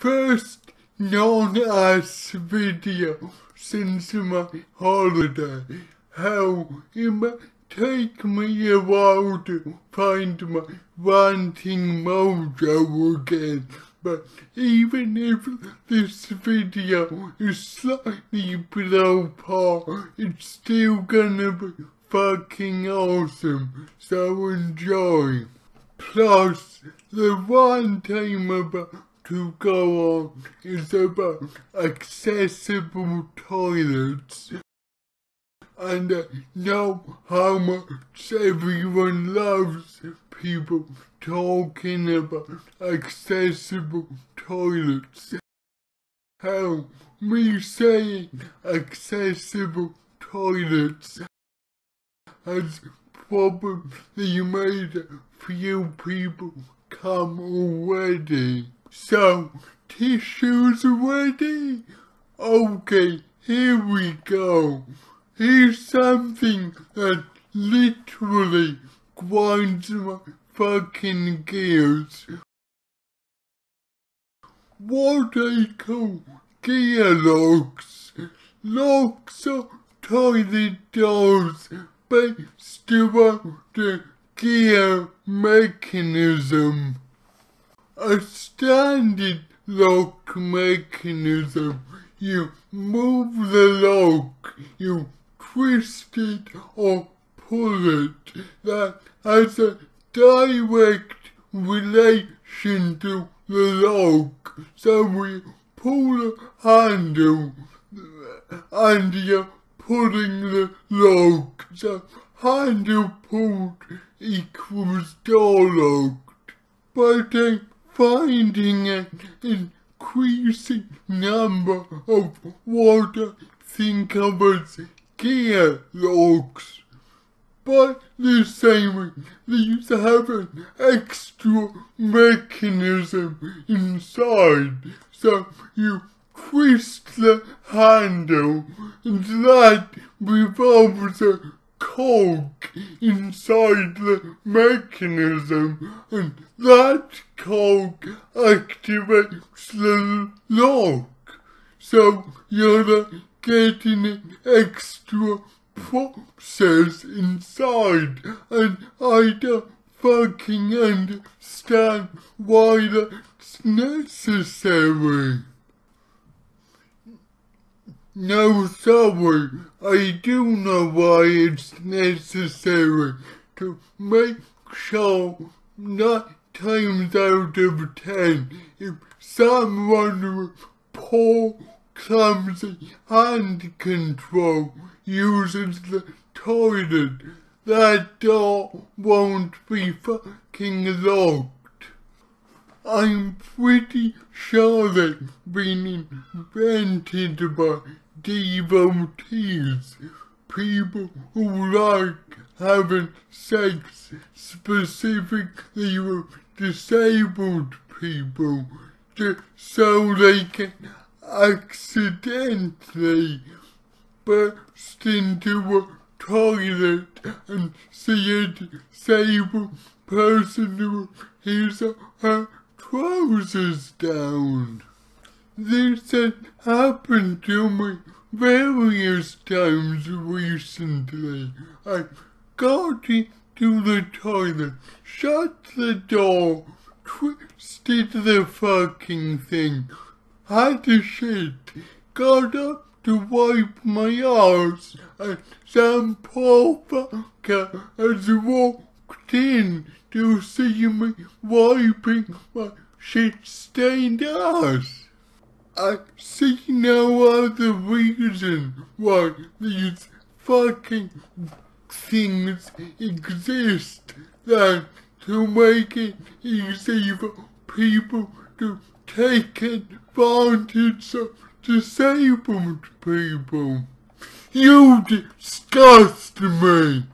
first known as video since my holiday. How it might take me a while to find my ranting mojo again. But even if this video is slightly below par, it's still gonna be fucking awesome. So enjoy. Plus, the one time about to go on is about accessible toilets. And I know how much everyone loves people talking about accessible toilets. How me saying accessible toilets has probably made a few people come already. So, tissues ready? Okay, here we go. Here's something that literally grinds my fucking gears. What I call gear locks. Locks are toilet doors based around the gear mechanism. A standard lock mechanism, you move the lock, you twist it or pull it. That has a direct relation to the lock. So we pull the handle and you're pulling the lock. So handle pulled equals door locked. But I finding an increasing number of water as gear locks. But the same these have an extra mechanism inside, so you twist the handle and that revolves a cog inside the mechanism and that cog activates the lock. So you're getting an extra process inside and I don't fucking understand why that's necessary. No, sorry, I do know why it's necessary to make sure nine times out of ten if someone with poor, clumsy hand control uses the toilet, that door won't be fucking locked. I'm pretty sure they've been invented by devotees, people who like having sex specifically with disabled people just so they can accidentally burst into a toilet and see a disabled person who his her trousers down. This has happened to me various times recently. I got into the toilet, shut the door, twisted the fucking thing, had to shit, got up to wipe my arse, and some poor fucker has walked in to see me wiping my shit-stained ass. I see no other reason why these fucking things exist than to make it easy for people to take advantage of disabled people. You disgust me.